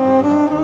Música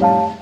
Bye.